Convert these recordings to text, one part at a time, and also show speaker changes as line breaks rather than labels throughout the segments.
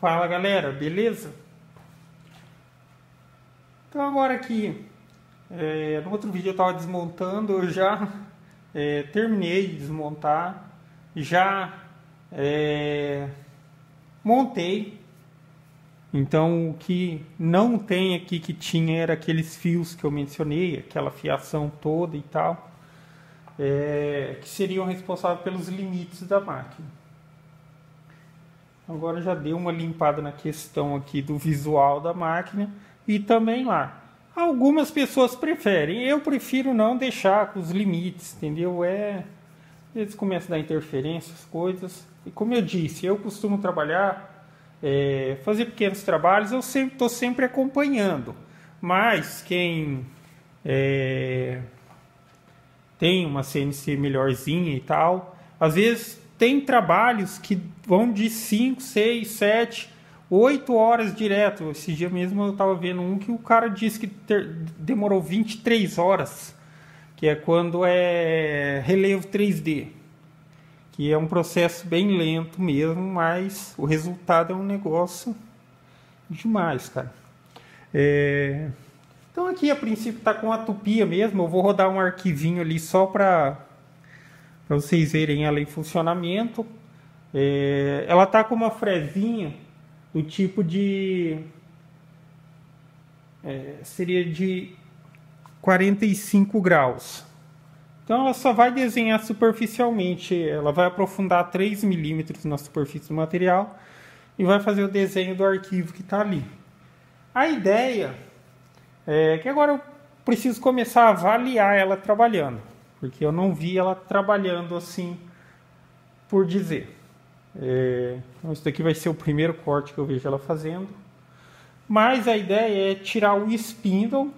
Fala galera, beleza? Então agora aqui, é, no outro vídeo eu estava desmontando, eu já é, terminei de desmontar, já é, montei. Então o que não tem aqui que tinha era aqueles fios que eu mencionei, aquela fiação toda e tal, é, que seriam responsáveis pelos limites da máquina. Agora já deu uma limpada na questão aqui do visual da máquina e também lá. Algumas pessoas preferem, eu prefiro não deixar os limites, entendeu? É, eles começam a dar interferência, as coisas. E como eu disse, eu costumo trabalhar, é, fazer pequenos trabalhos, eu sempre estou sempre acompanhando. Mas quem é, tem uma CNC melhorzinha e tal, às vezes tem trabalhos que vão de 5, 6, 7, 8 horas direto. Esse dia mesmo eu estava vendo um que o cara disse que ter, demorou 23 horas, que é quando é relevo 3D. Que é um processo bem lento mesmo, mas o resultado é um negócio demais, cara. É... Então aqui a princípio está com a tupia mesmo. Eu vou rodar um arquivinho ali só para para vocês verem ela em funcionamento. É, ela tá com uma frezinha do tipo de é, seria de 45 graus. Então ela só vai desenhar superficialmente, ela vai aprofundar 3 milímetros na superfície do material e vai fazer o desenho do arquivo que está ali. A ideia é que agora eu preciso começar a avaliar ela trabalhando porque eu não vi ela trabalhando assim por dizer. É, então, isso daqui vai ser o primeiro corte que eu vejo ela fazendo. Mas a ideia é tirar o spindle,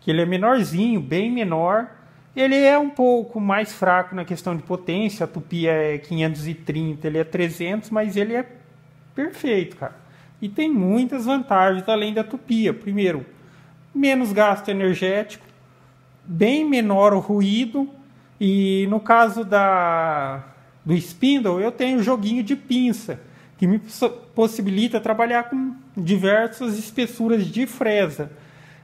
que ele é menorzinho, bem menor. Ele é um pouco mais fraco na questão de potência, a tupia é 530, ele é 300, mas ele é perfeito, cara. E tem muitas vantagens além da tupia. Primeiro, menos gasto energético, bem menor o ruído. E no caso da, do spindle, eu tenho joguinho de pinça, que me possibilita trabalhar com diversas espessuras de fresa,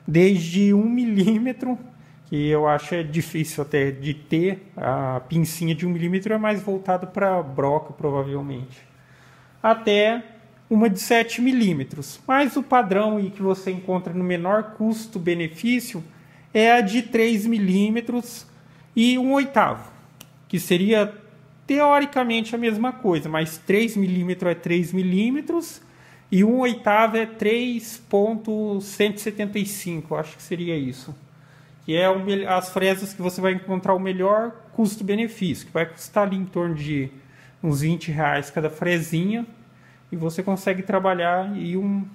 desde um milímetro, que eu acho é difícil até de ter, a pincinha de um milímetro é mais voltada para broca, provavelmente, até uma de 7 milímetros. Mas o padrão e que você encontra no menor custo-benefício é a de 3 milímetros e um oitavo, que seria teoricamente a mesma coisa, mas 3 milímetros é 3 milímetros e um oitavo é 3.175, acho que seria isso. Que é as fresas que você vai encontrar o melhor custo-benefício, que vai custar ali em torno de uns 20 reais cada fresinha e você consegue trabalhar e um,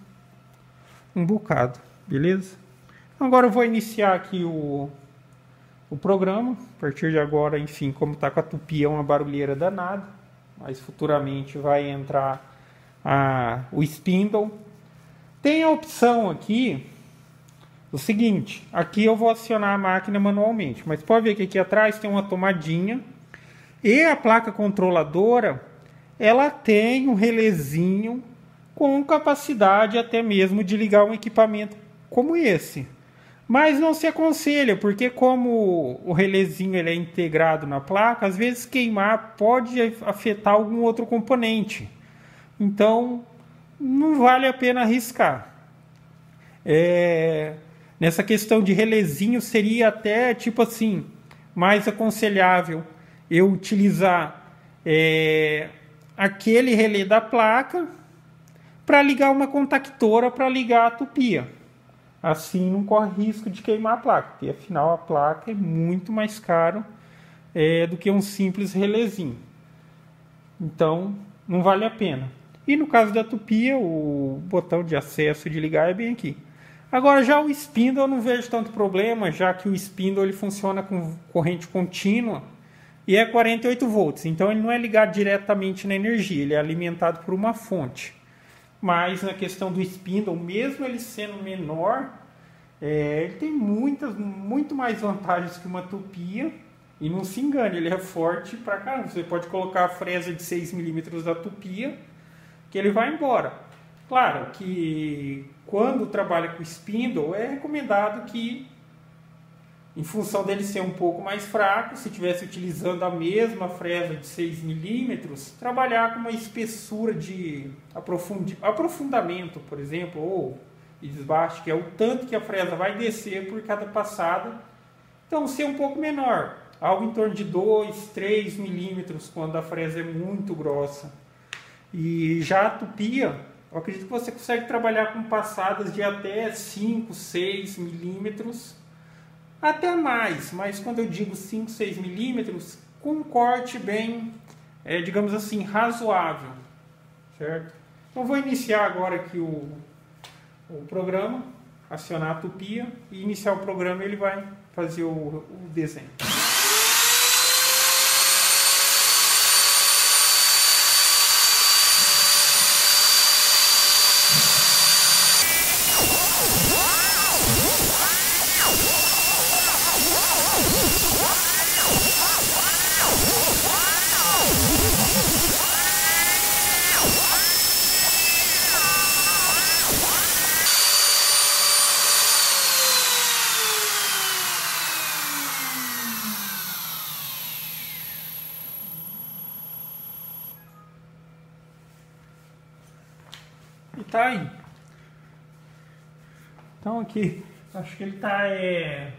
um bocado, beleza? Agora eu vou iniciar aqui o, o programa. A partir de agora, enfim, como está com a tupi, é uma barulheira danada. Mas futuramente vai entrar a, o spindle. Tem a opção aqui, o seguinte, aqui eu vou acionar a máquina manualmente, mas pode ver que aqui atrás tem uma tomadinha e a placa controladora, ela tem um relezinho com capacidade até mesmo de ligar um equipamento como esse. Mas não se aconselha, porque como o relezinho ele é integrado na placa, às vezes queimar pode afetar algum outro componente. Então, não vale a pena arriscar. É, nessa questão de relezinho, seria até tipo assim, mais aconselhável eu utilizar é, aquele relé da placa para ligar uma contactora para ligar a tupia assim não corre risco de queimar a placa, porque afinal a placa é muito mais caro é, do que um simples relezinho. Então não vale a pena. E no caso da tupia, o botão de acesso de ligar é bem aqui. Agora já o spindle eu não vejo tanto problema, já que o spindle ele funciona com corrente contínua e é 48 volts, então ele não é ligado diretamente na energia, ele é alimentado por uma fonte. Mas na questão do spindle, mesmo ele sendo menor, é, ele tem muitas, muito mais vantagens que uma tupia. E não se engane, ele é forte pra caramba. Você pode colocar a fresa de 6 milímetros da tupia, que ele vai embora. Claro que quando trabalha com spindle é recomendado que em função dele ser um pouco mais fraco, se estivesse utilizando a mesma fresa de 6 milímetros, trabalhar com uma espessura de aprofundamento, por exemplo, ou desbaste, que é o tanto que a fresa vai descer por cada passada. Então, ser um pouco menor, algo em torno de 2, 3 milímetros quando a fresa é muito grossa. E já a tupia, eu acredito que você consegue trabalhar com passadas de até 5, 6 milímetros, até mais, mas quando eu digo 5, 6 milímetros, com um corte bem, é, digamos assim, razoável, certo? Então vou iniciar agora aqui o, o programa, acionar a tupia e iniciar o programa ele vai fazer o, o desenho. Tá aí. Então aqui, acho que ele tá é...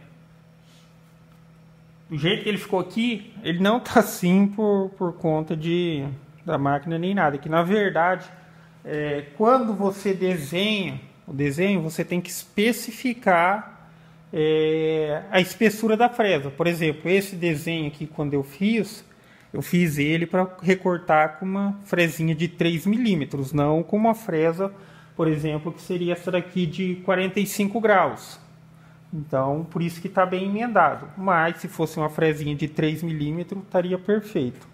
do jeito que ele ficou aqui, ele não tá assim por, por conta de da máquina nem nada. Que na verdade, é, quando você desenha o desenho, você tem que especificar é, a espessura da fresa. Por exemplo, esse desenho aqui, quando eu fiz, eu fiz ele para recortar com uma fresinha de 3 milímetros, não com uma fresa, por exemplo, que seria essa daqui de 45 graus. Então, por isso que está bem emendado. Mas, se fosse uma fresinha de 3 milímetros, estaria perfeito.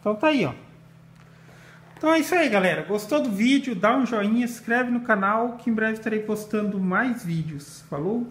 Então, tá aí, ó. Então é isso aí, galera. Gostou do vídeo? Dá um joinha, se inscreve no canal, que em breve estarei postando mais vídeos. Falou?